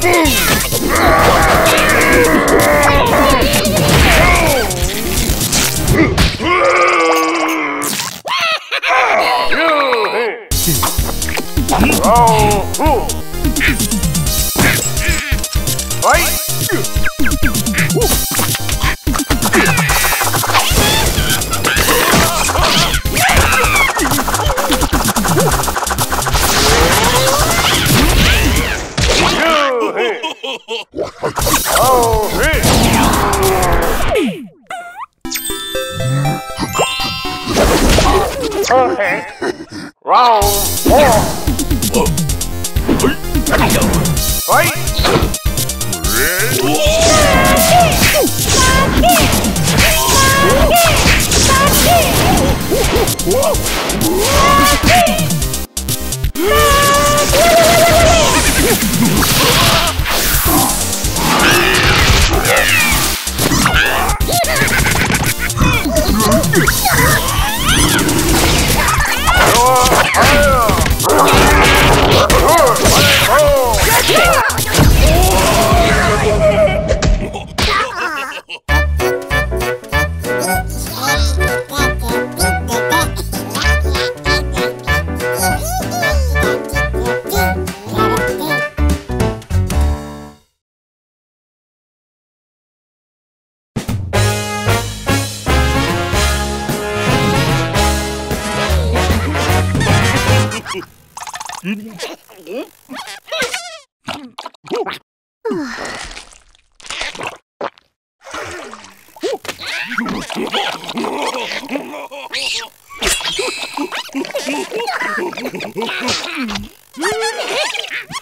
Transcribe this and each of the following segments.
Boom! Perfect. Yeah. ハハハハハ!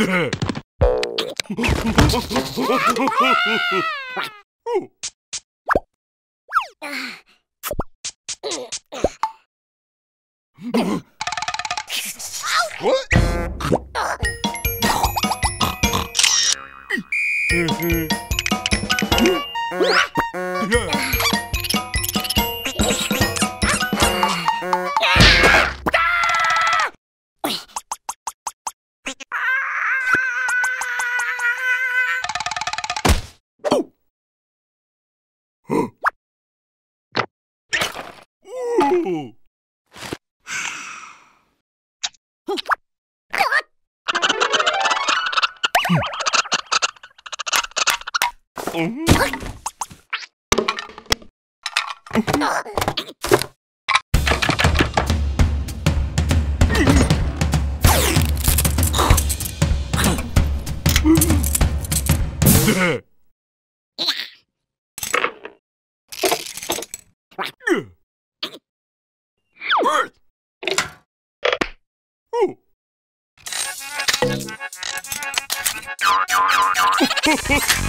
Yeah. Ho, ho, ho.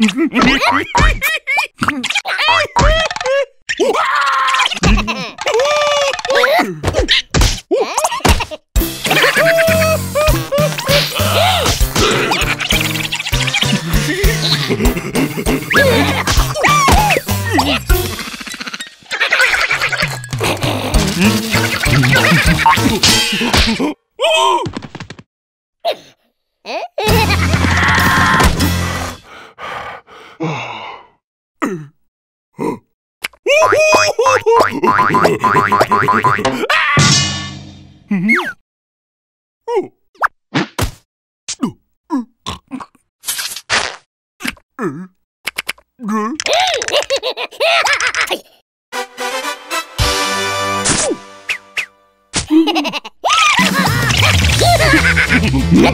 Mm-hmm. Oh,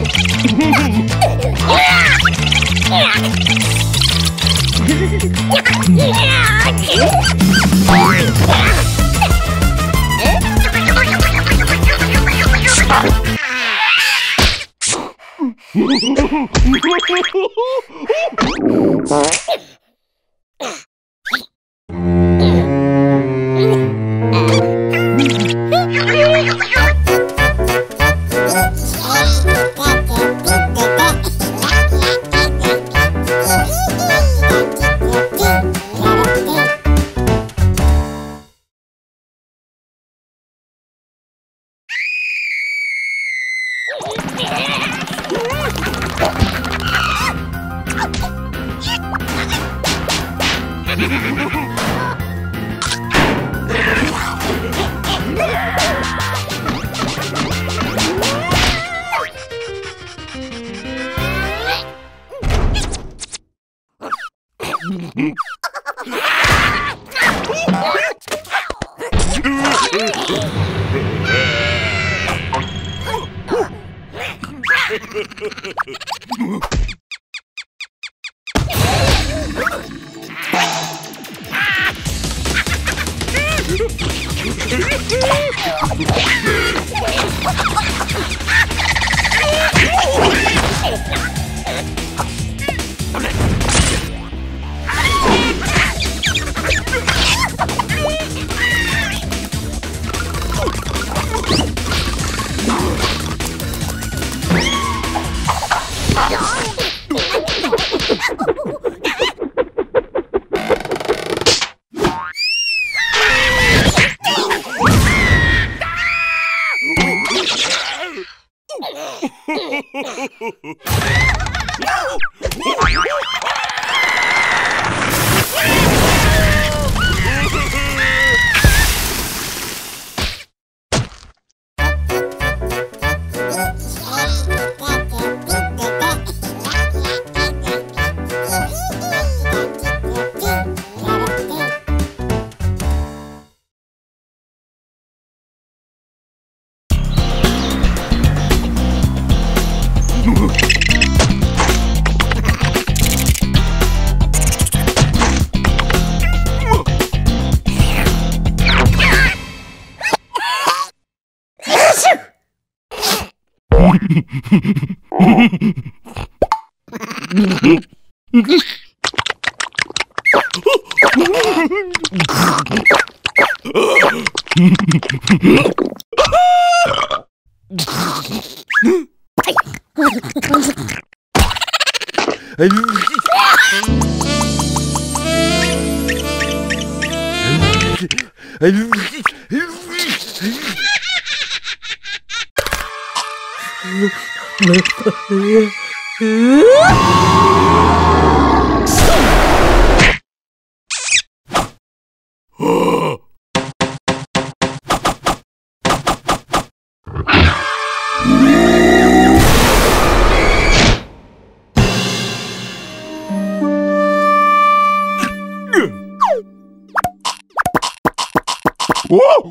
Hmm. Whoa!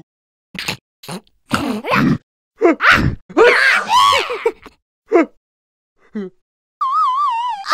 Ah! Ah!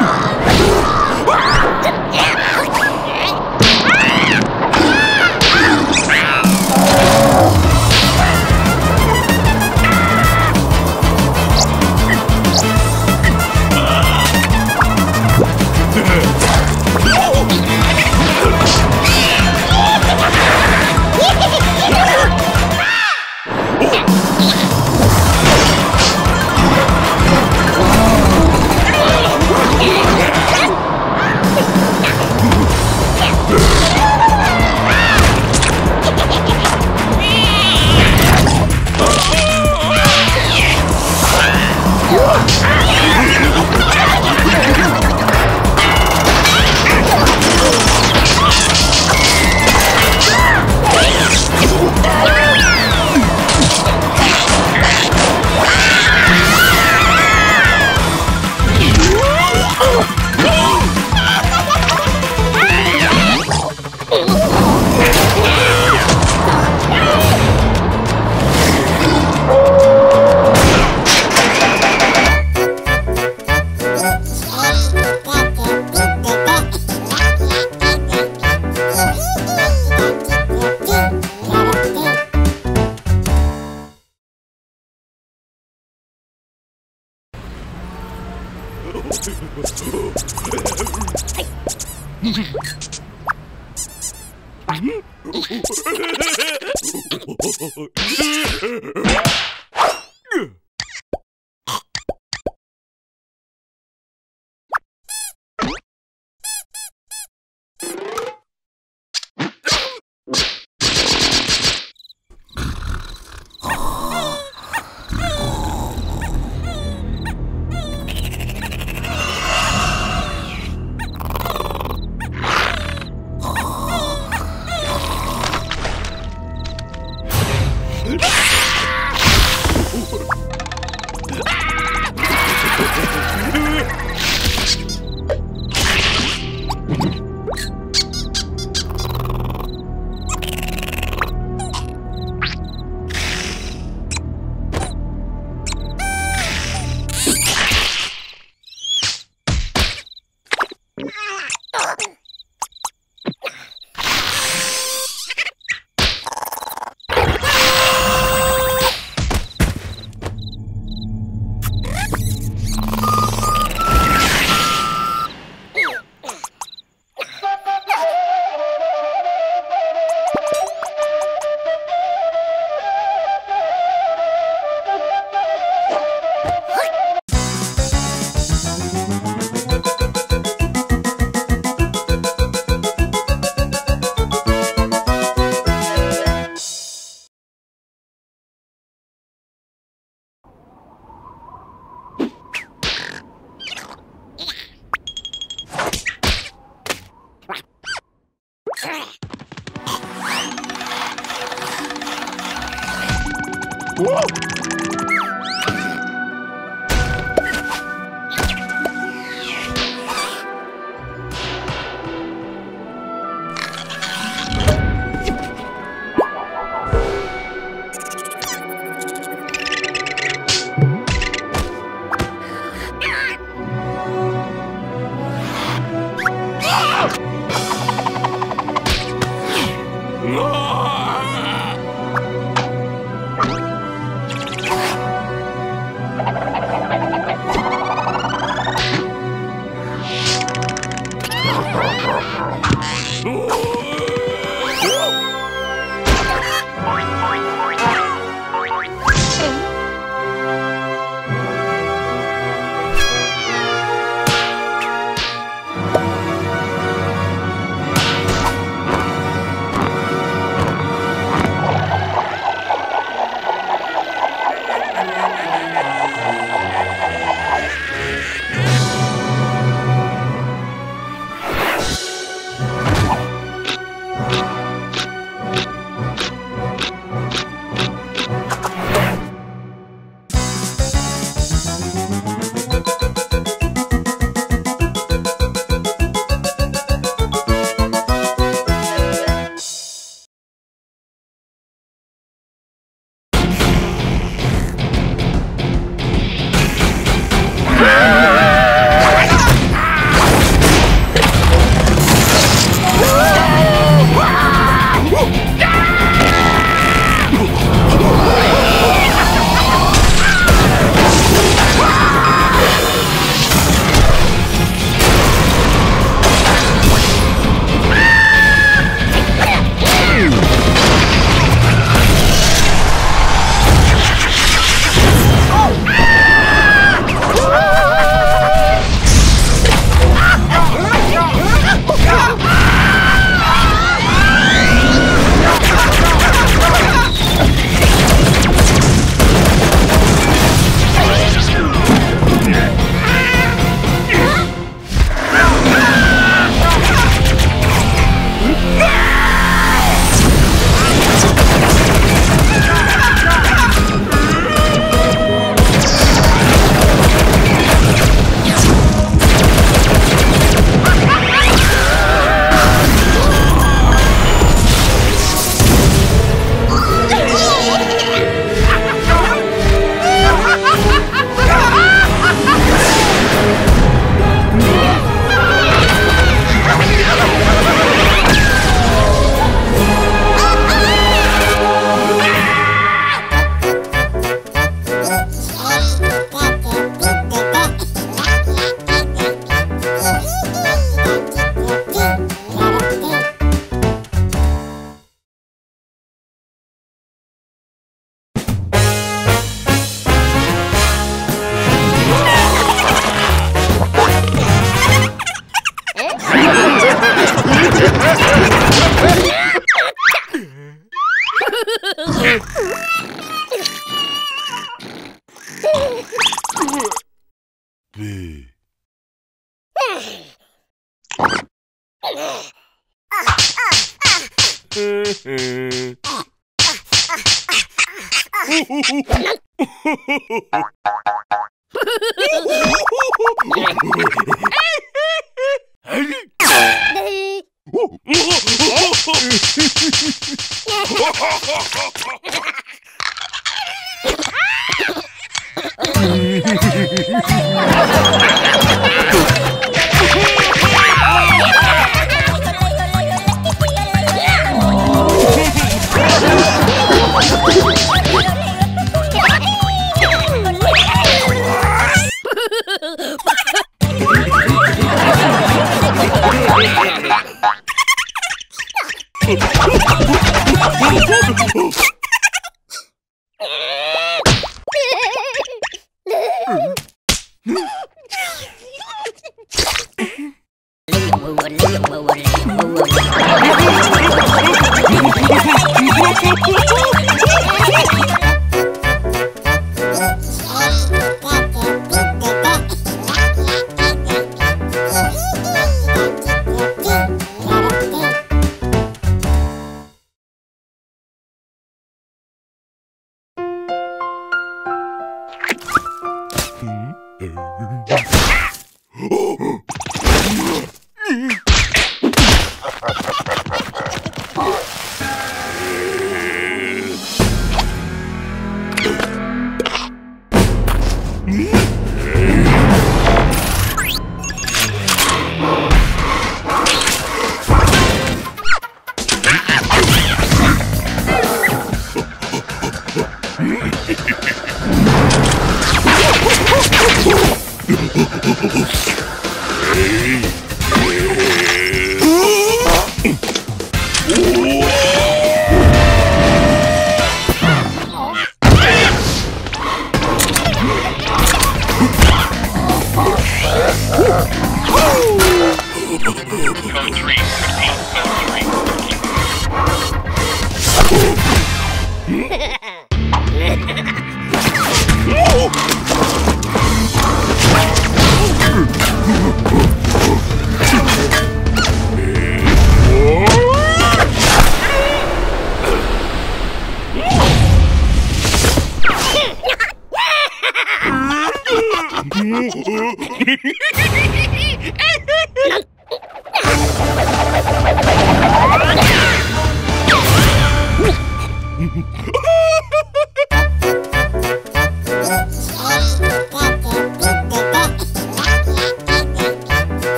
Ah! Ha ha ha ha! Oh!